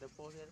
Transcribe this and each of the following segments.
the pole here.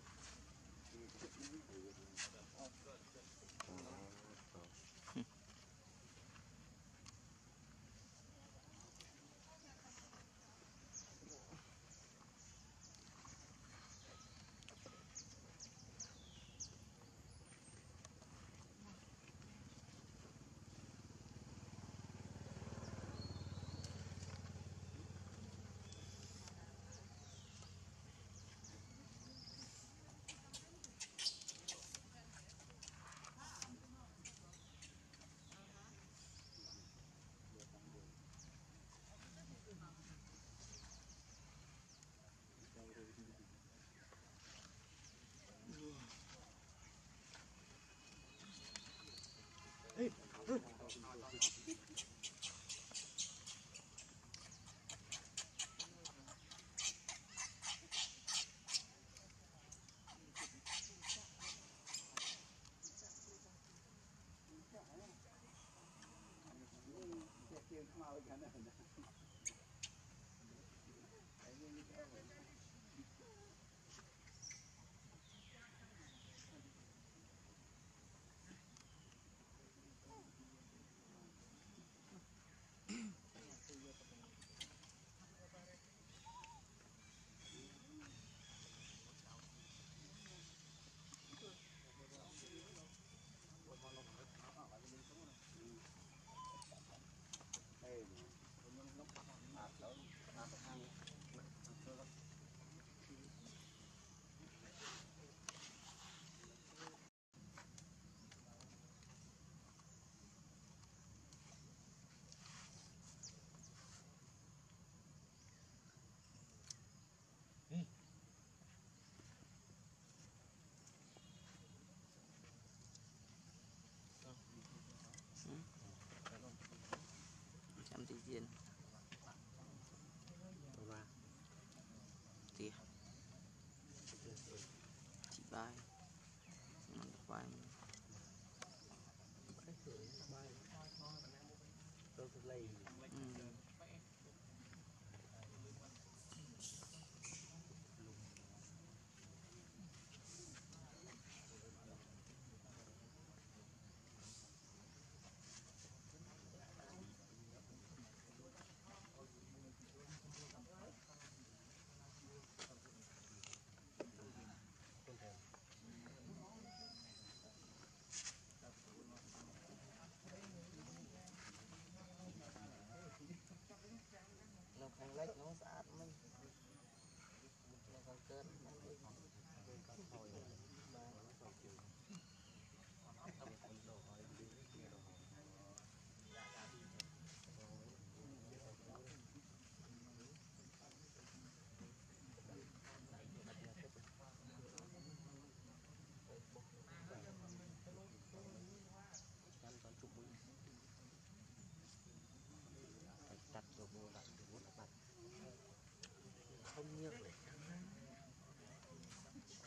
không nhiều.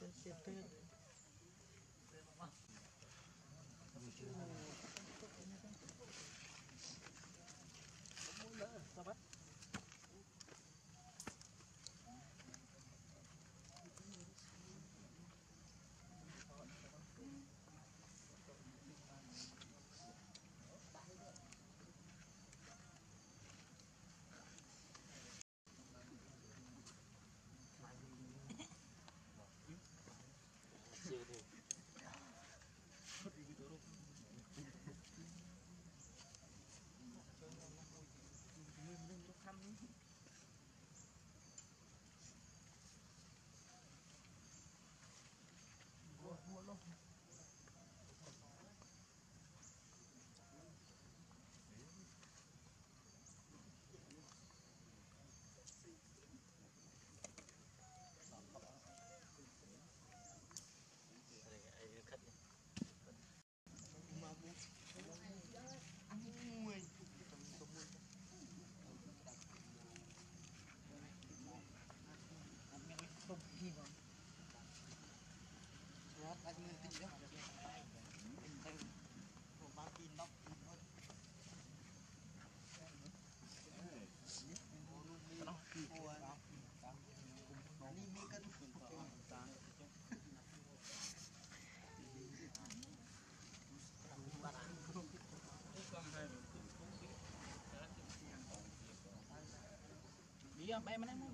Cho chị tuyết. Diyan, ay manay mo.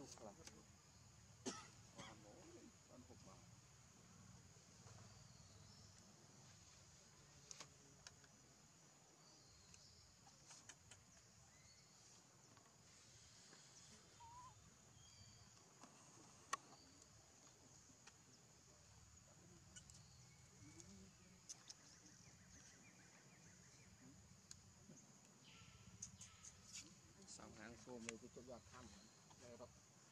យូរខ្លះបានមកបានហូបបានสองหางโฟมเลยคือตัวยอดถ้ำ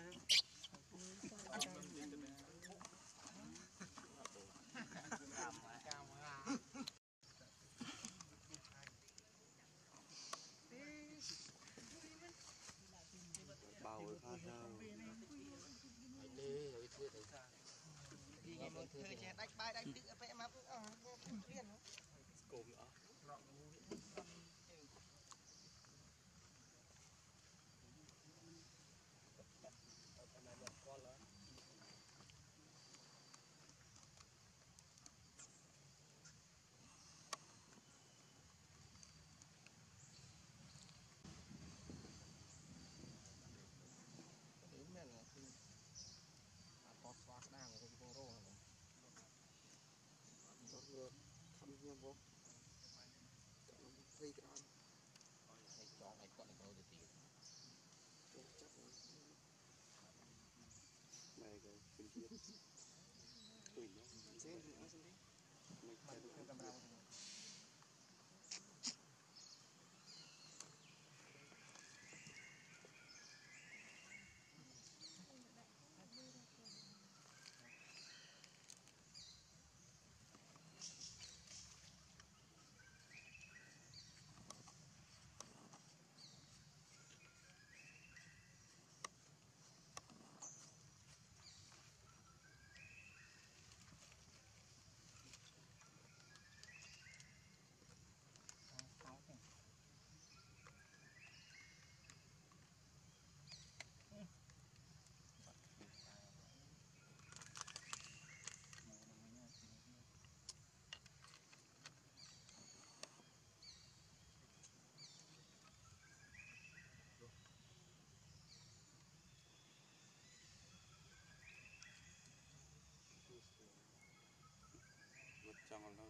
time. Uy, no. Sige, sige. Magkaroon ka. echámoslo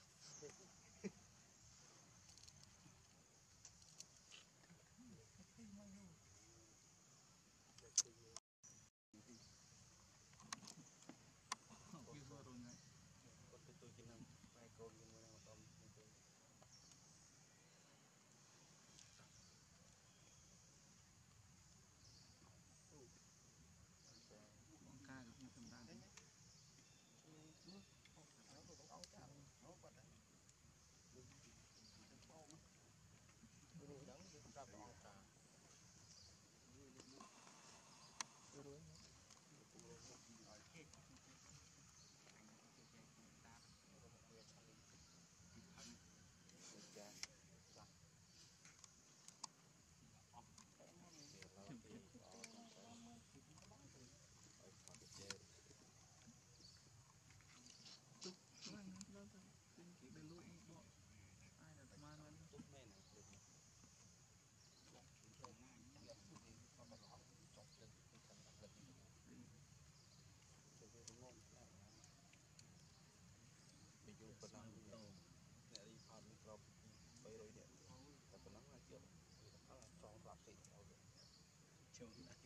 ចូ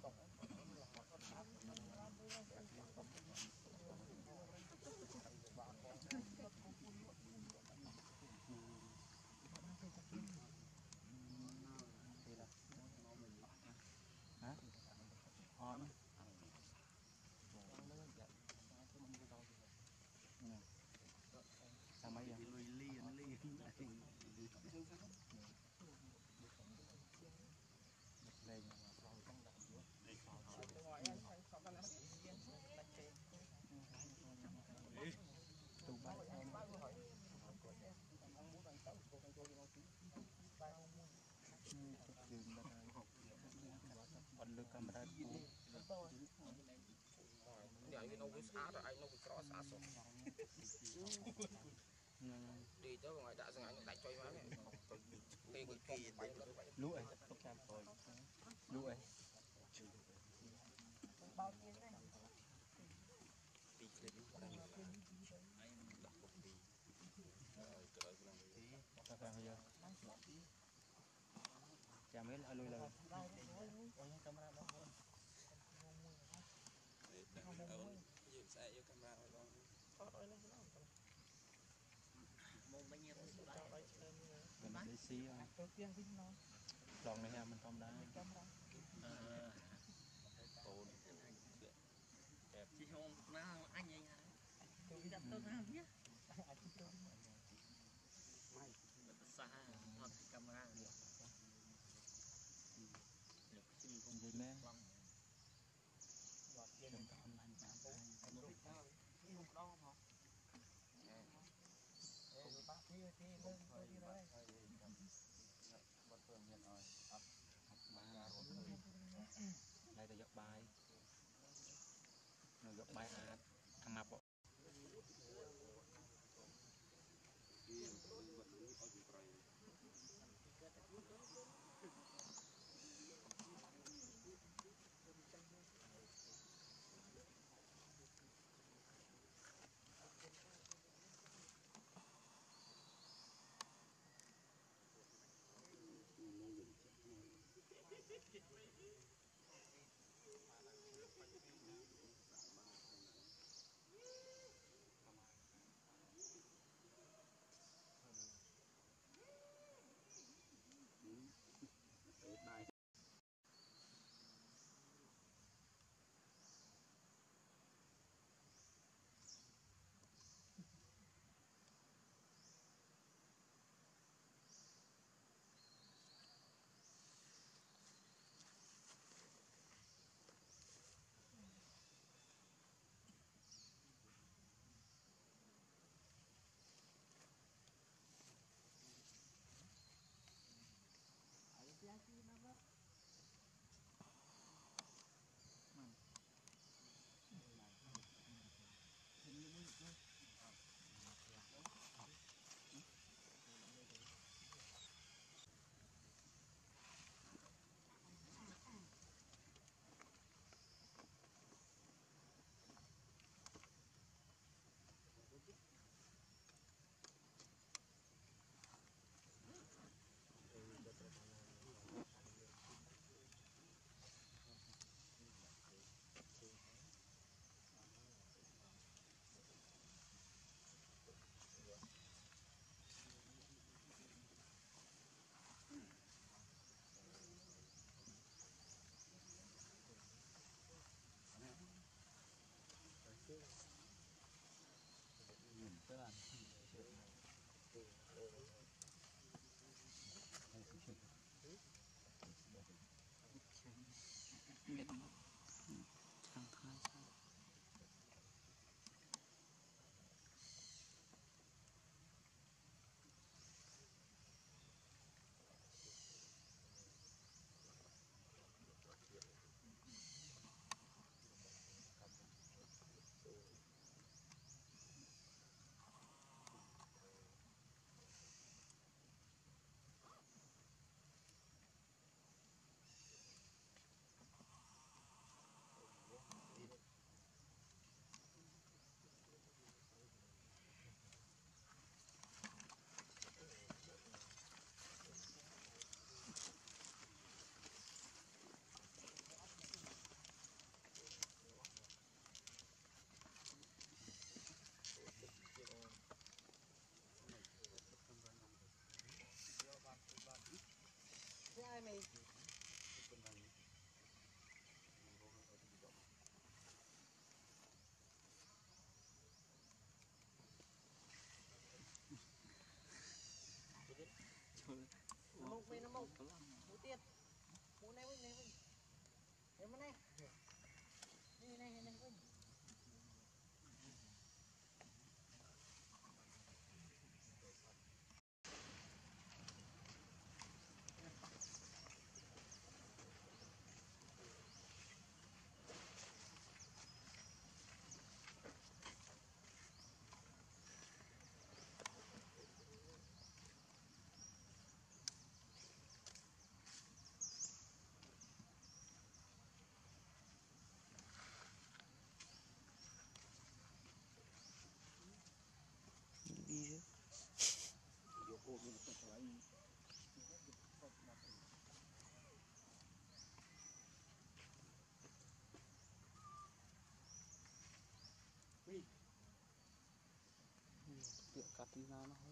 con anh nấu cái sát rồi anh nấu cái cỏ sát rồi đi tới ngoài đã rằng anh đại chơi má này đi cái kỳ bánh lên bánh lũ ấy tốt cam rồi lũ ấy sao sao bây giờ chả mấy là lùi lời mình đi ស៊ីហើយ ទៅទៀងវិញណោះ ឡងនេះ មិនធម្មតា ចាំរ៉ា អឺកូនបែប ជីហងណាអញឯងហើយ ទៅវិញ ចាប់ទៅណាវា អាចទៅ ម៉ៃ បតសាថតពីកាមេរ៉ានេះលោកជិះ និយាយមែន ខ្លង វត្តទៀង ខ្ញុំតាមឡាញ់តាមទៅ នេះមកដល់នេះមកដល់ផងអេបាក់ទីទីលើទៅទីរ៉ៃ បាត់ធ្វើមានអត់អត់បានរត់ទៅតែទៅយកបាយនៅយកបាយអាចអាម៉ាប់ Come on. deegaanahooda.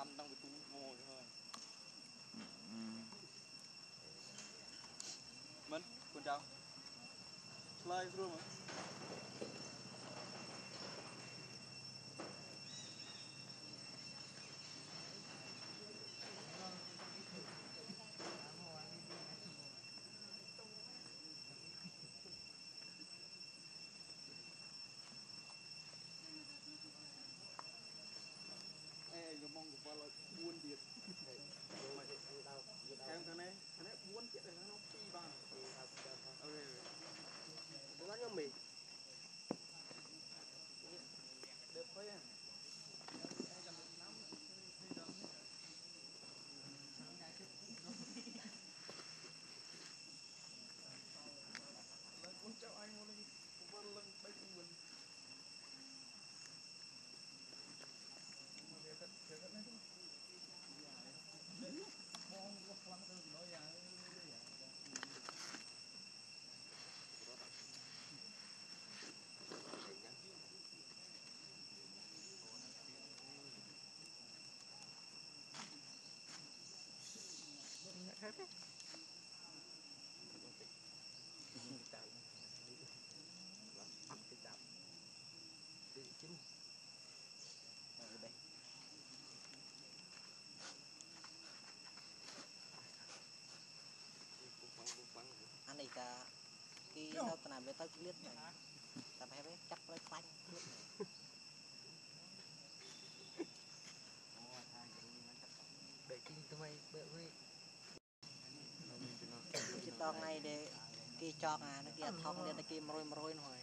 កម្មដល់វាទូមួយហើយមិនគុនចៅឆ្លើយព្រោះមក ចាគេទៅតាមវាទៅឆ្លៀតតែប្រហែលចាត់ព្រៃខ្លាញ់ឆ្លៀតបែកទីថ្មីបើវិញគេតងថ្ងៃដែលគេចောက်អាគេអត់ថងនេះតែគេ100 100នោះហើយ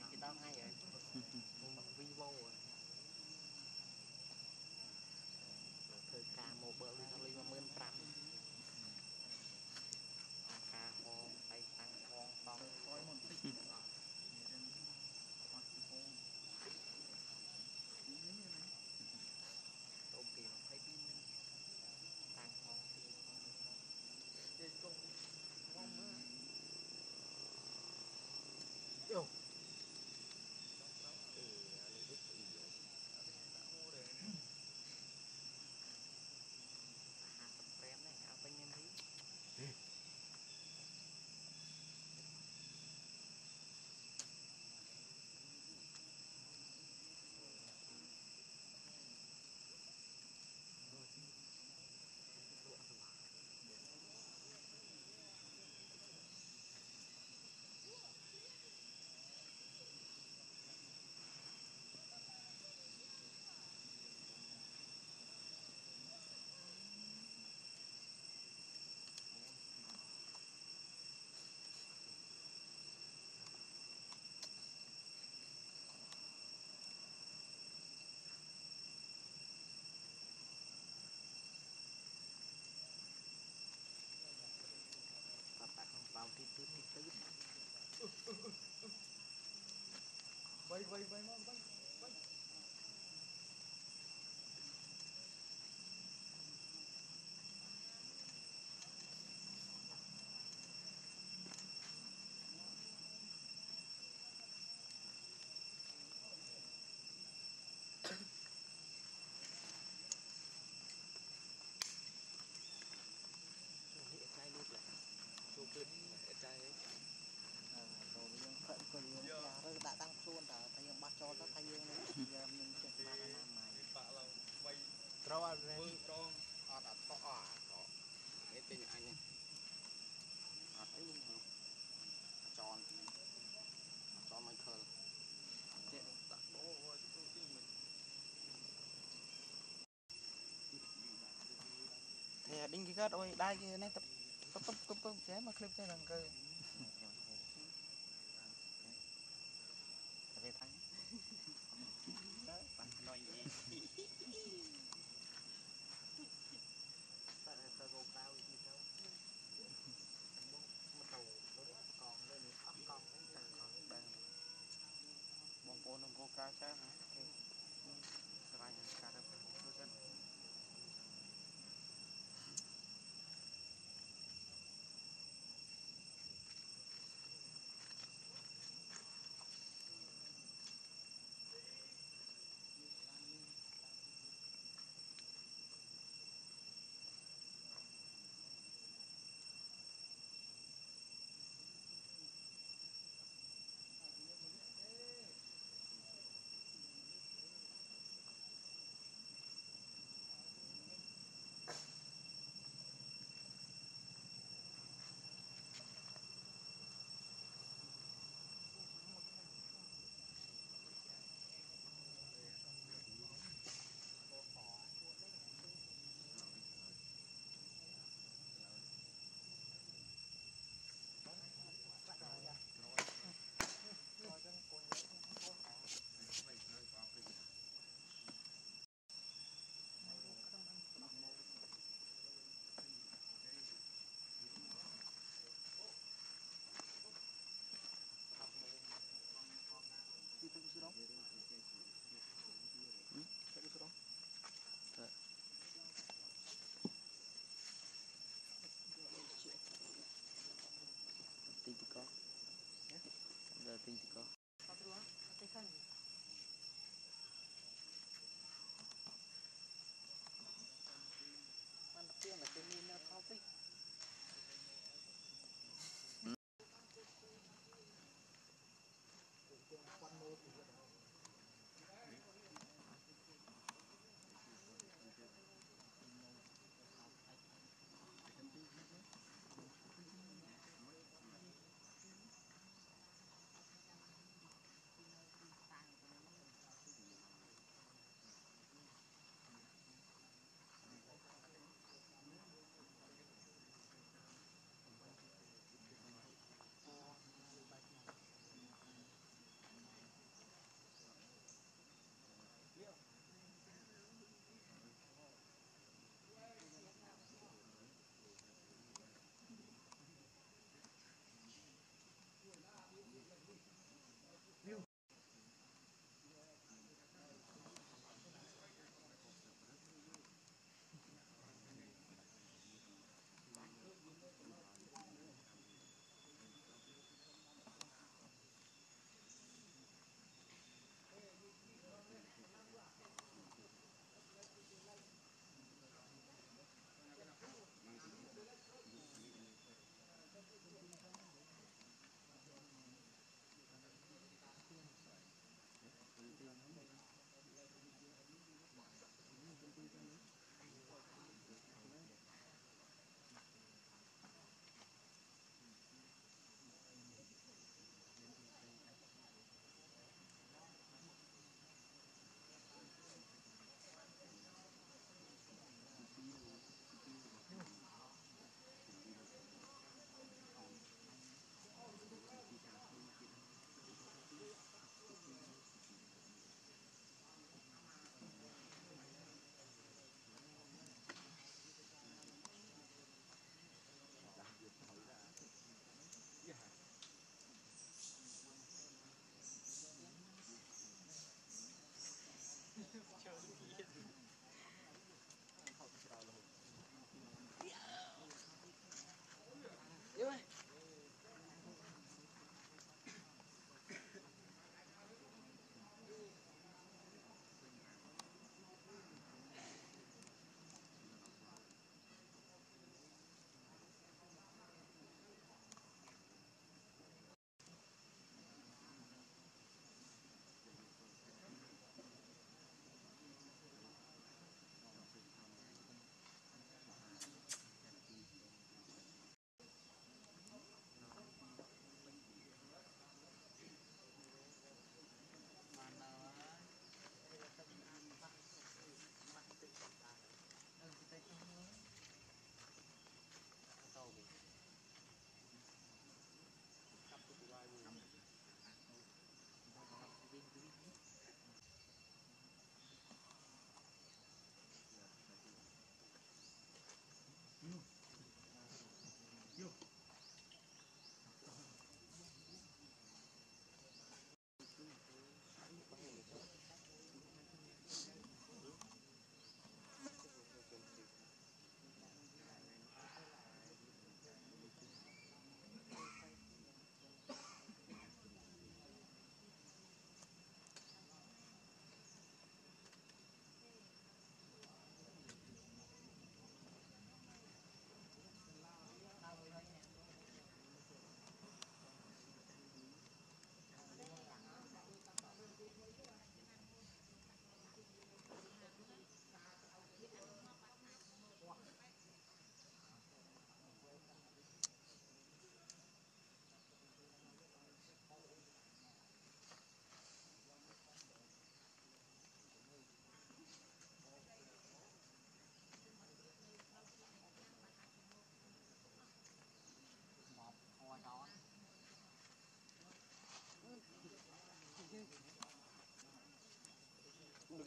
bye bye mo. គាត់អុយដៃគេនេះទៅទៅទៅចេះមកឃ្លីបចេះដល់កើ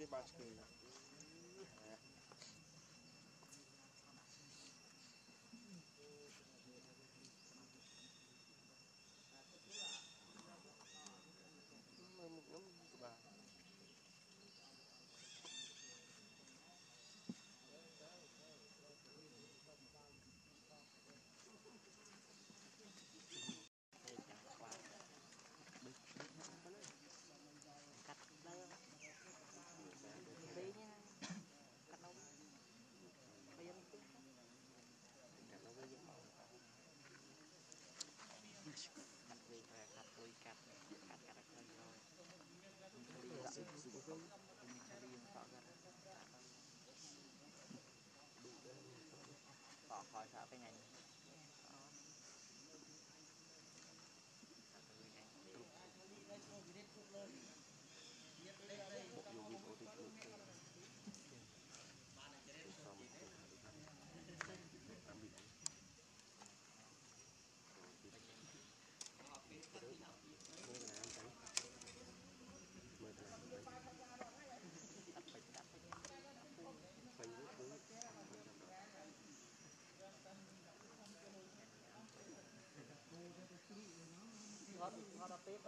debate com ele.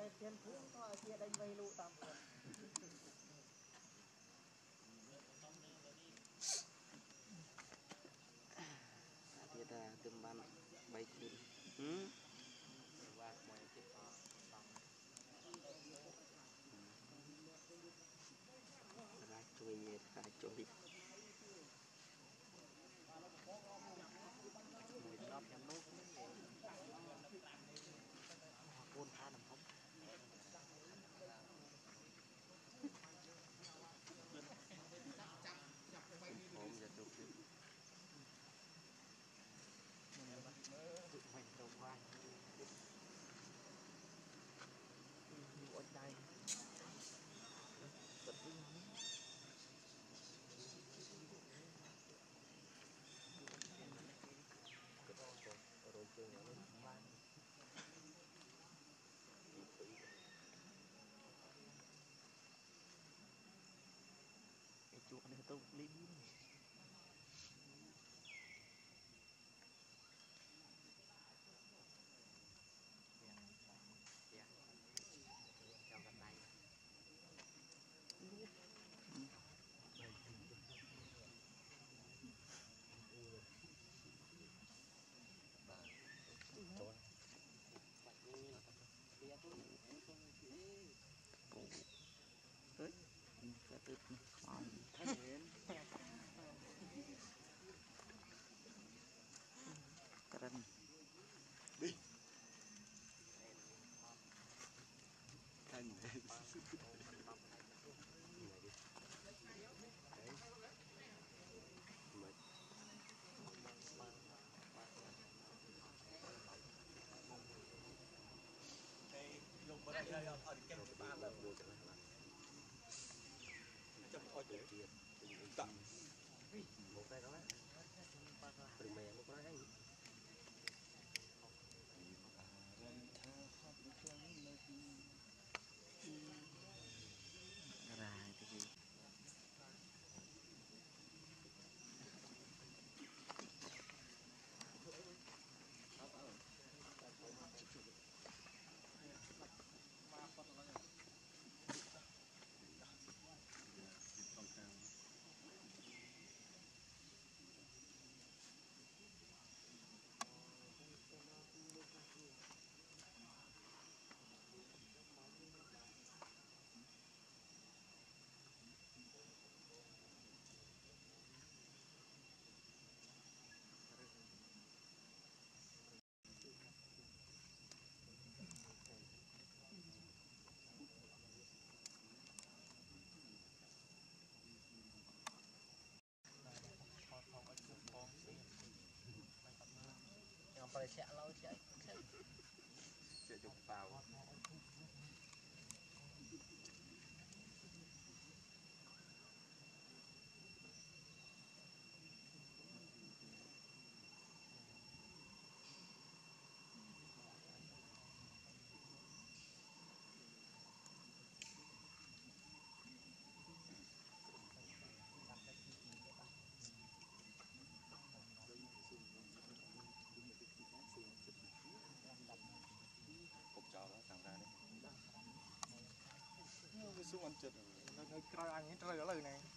តែធានភូមិក៏ជាដេញវៃលូ completely tak. Mobil kau lah. Terima yang kurang ini. ก็เลยเสีเราเสียเสีจุกเปล่า xuống anh chịch nơi, nơi, nơi anh ấy rơi ở lời này.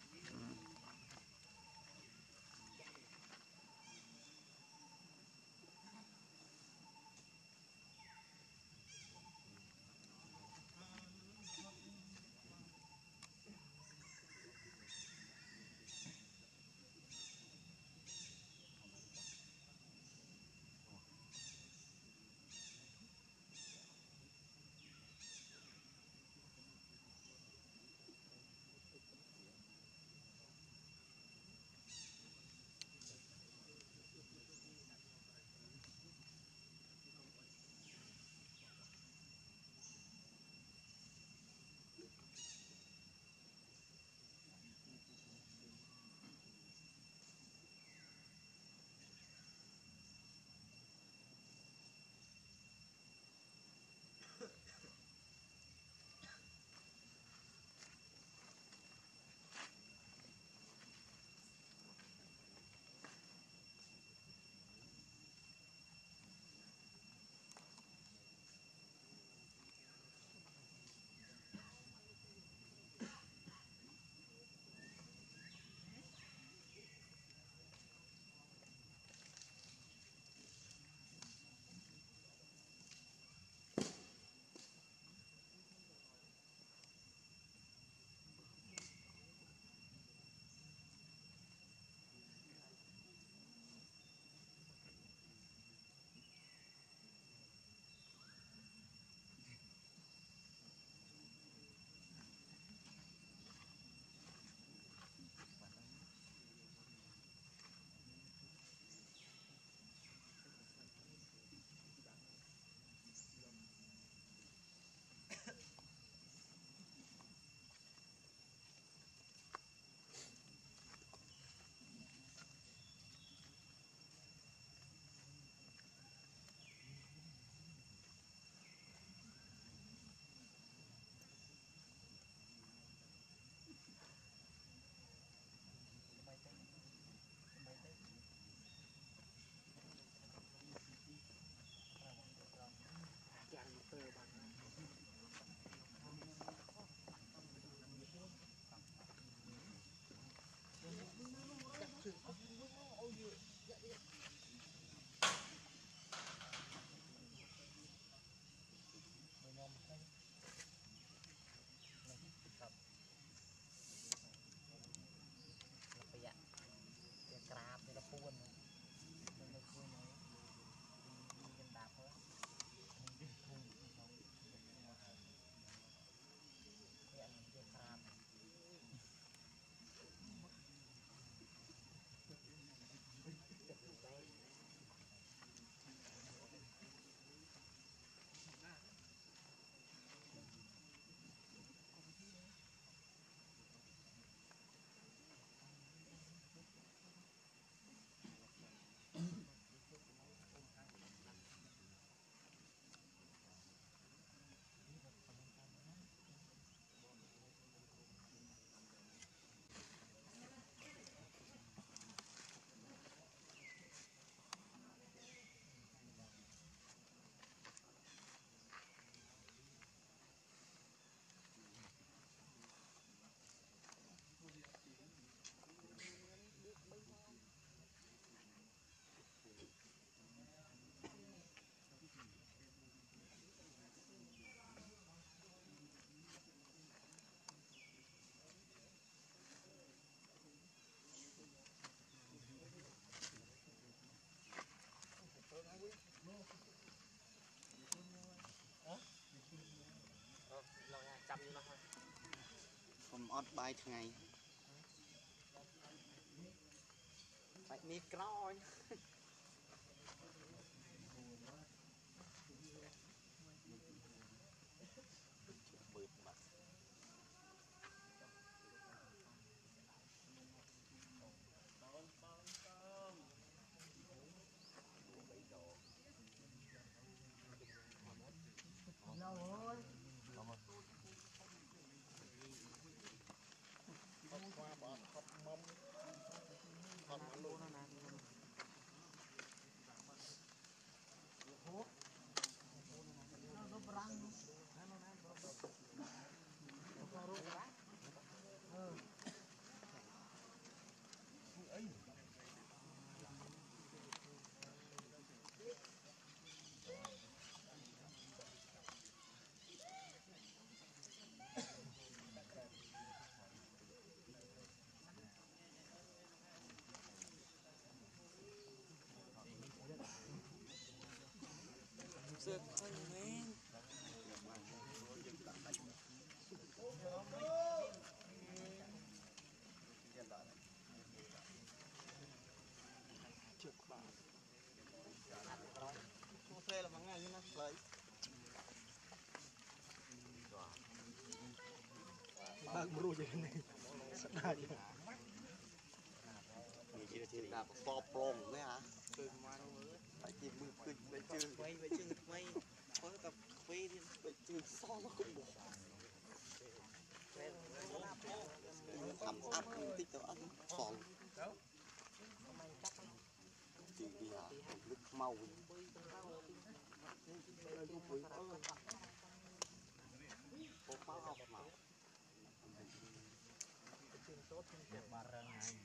អត់បាយថ្ងៃបាច់នេះក្រោយ Sực thôi mình Chụp bà Không thuê là bắn ngay như nó lấy Bạn bro vậy này Sẵn đại vậy มีชีวิตที่ดีปอบปลงไหมฮะ គឺបែកជើងថ្មីបែកជើងថ្មីគាត់តែខ្វេទៀតបែកជើងសល់គុំបងអាំអាប់បន្តិចទៅអត់ផងទីវាលឹកខ្មៅវិញទៅពុយអើបបអស់មកជើងសូត្រជើងបារឹងហើយ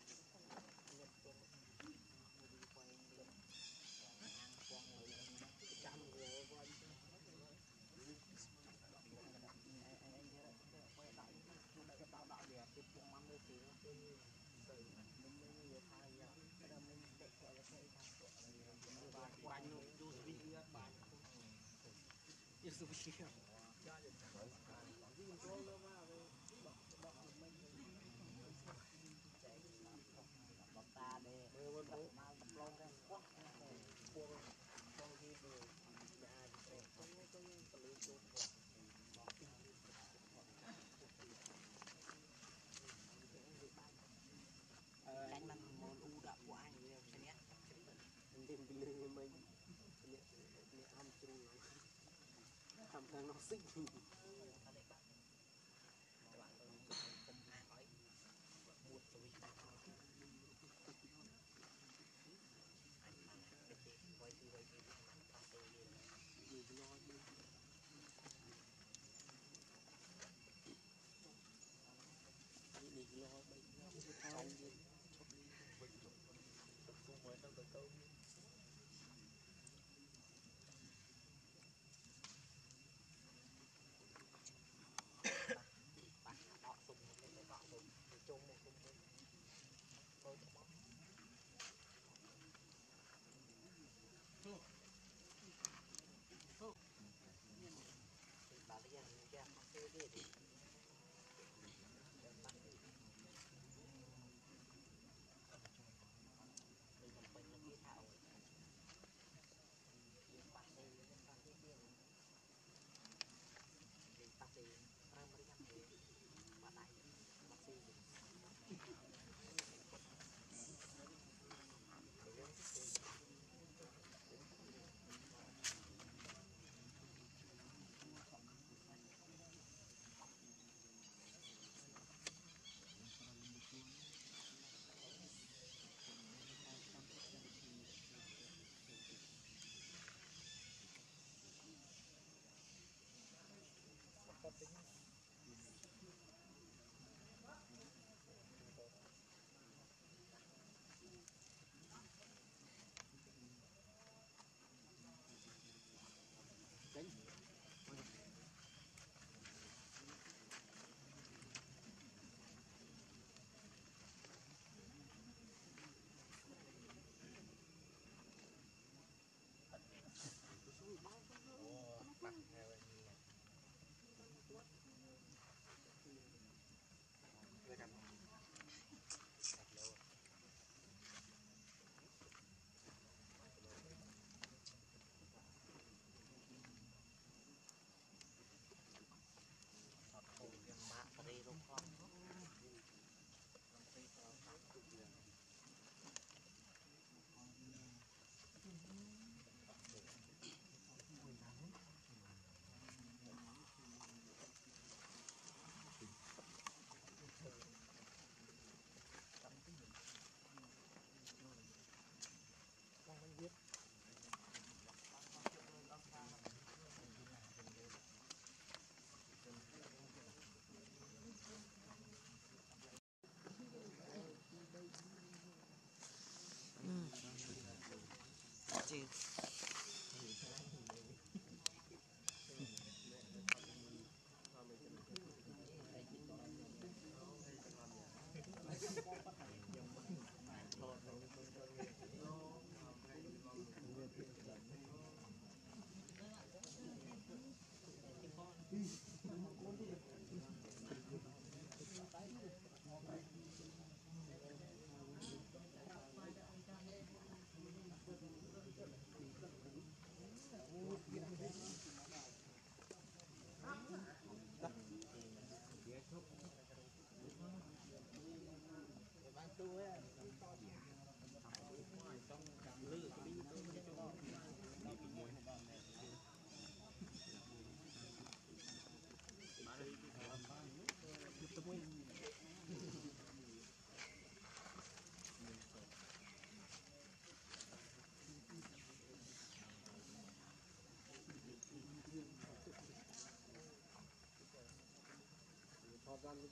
kia vừa nhà con có môn u đã của anh nhiều nhé mình tìm lưng mình âm chung hầm hàng nó xinh. Hãy subscribe Ramazan'da